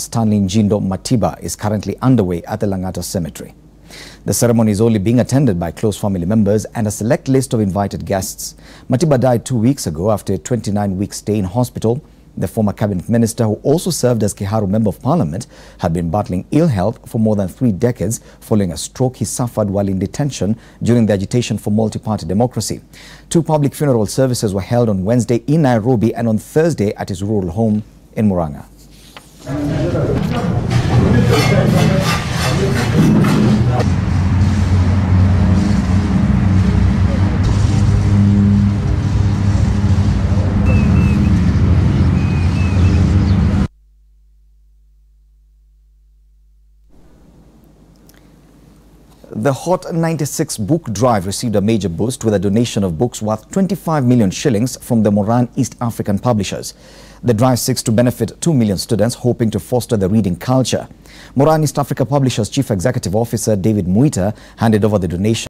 Stanley Njindo Matiba is currently underway at the Lang'ata Cemetery. The ceremony is only being attended by close family members and a select list of invited guests. Matiba died two weeks ago after a 29-week stay in hospital. The former cabinet minister, who also served as Kiharu Member of Parliament, had been battling ill health for more than three decades following a stroke he suffered while in detention during the agitation for multi-party democracy. Two public funeral services were held on Wednesday in Nairobi and on Thursday at his rural home in Murang'a. ちょっと。The Hot 96 book drive received a major boost with a donation of books worth 25 million shillings from the Moran East African publishers. The drive seeks to benefit 2 million students, hoping to foster the reading culture. Moran East Africa Publishers Chief Executive Officer David Muita handed over the donation.